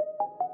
you